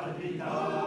para gritar.